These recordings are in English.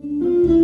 You.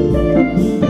Música